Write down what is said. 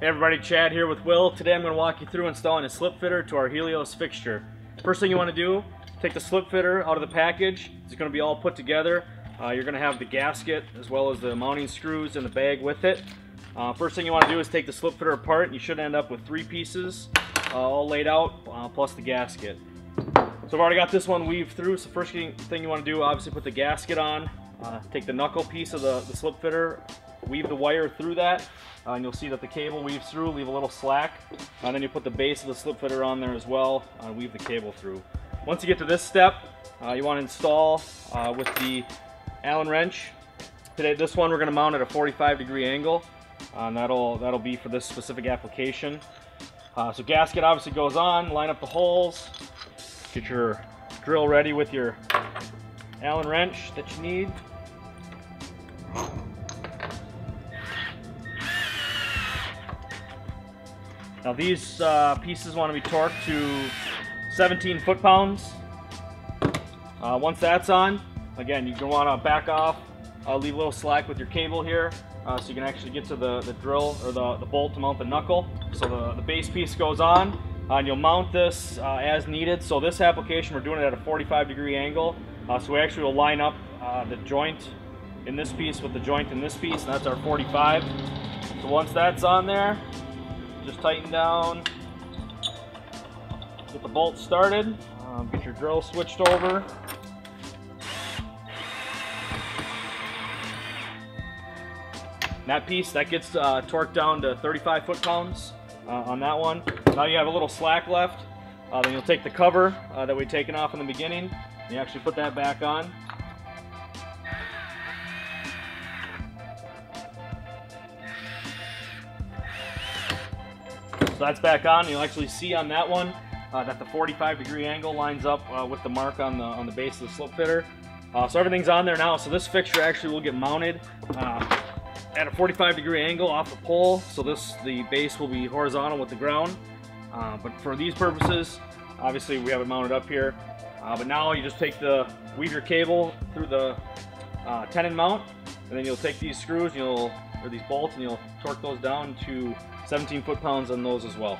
Hey everybody, Chad here with Will. Today I'm going to walk you through installing a slip fitter to our Helios fixture. First thing you want to do, take the slip fitter out of the package. It's going to be all put together. Uh, you're going to have the gasket as well as the mounting screws in the bag with it. Uh, first thing you want to do is take the slip fitter apart and you should end up with three pieces uh, all laid out uh, plus the gasket. So I've already got this one weaved through, so first thing you want to do, obviously put the gasket on, uh, take the knuckle piece of the, the slip fitter, weave the wire through that, uh, and you'll see that the cable weaves through, leave a little slack, and then you put the base of the slip fitter on there as well, uh, weave the cable through. Once you get to this step, uh, you want to install uh, with the Allen wrench. Today, this one we're going to mount at a 45 degree angle, uh, and that'll, that'll be for this specific application. Uh, so gasket obviously goes on, line up the holes, get your drill ready with your Allen wrench that you need. Now these uh, pieces want to be torqued to 17 foot-pounds. Uh, once that's on, again, going to want to back off, uh, leave a little slack with your cable here, uh, so you can actually get to the, the drill or the, the bolt to mount the knuckle. So the, the base piece goes on, and you'll mount this uh, as needed. So this application, we're doing it at a 45 degree angle. so we actually will line up the joint in this piece with the joint in this piece, and that's our 45. So once that's on there, just tighten down, get the bolt started, um, get your drill switched over. that piece, that gets uh, torqued down to 35 foot-pounds uh, on that one. Now you have a little slack left. Uh, then you'll take the cover uh, that we'd taken off in the beginning, and you actually put that back on. So that's back on. You'll actually see on that one uh, that the 45 degree angle lines up uh, with the mark on the on the base of the slip fitter. Uh, so everything's on there now. So this fixture actually will get mounted uh, at a 45 degree angle off the pole. So this the base will be horizontal with the ground. Uh, but for these purposes, obviously we have it mounted up here. Uh, but now you just take the weave your cable through the tenon mount, and then you'll take these screws, you'll or these bolts, and you'll torque those down to 17 foot-pounds on those as well.